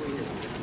we do.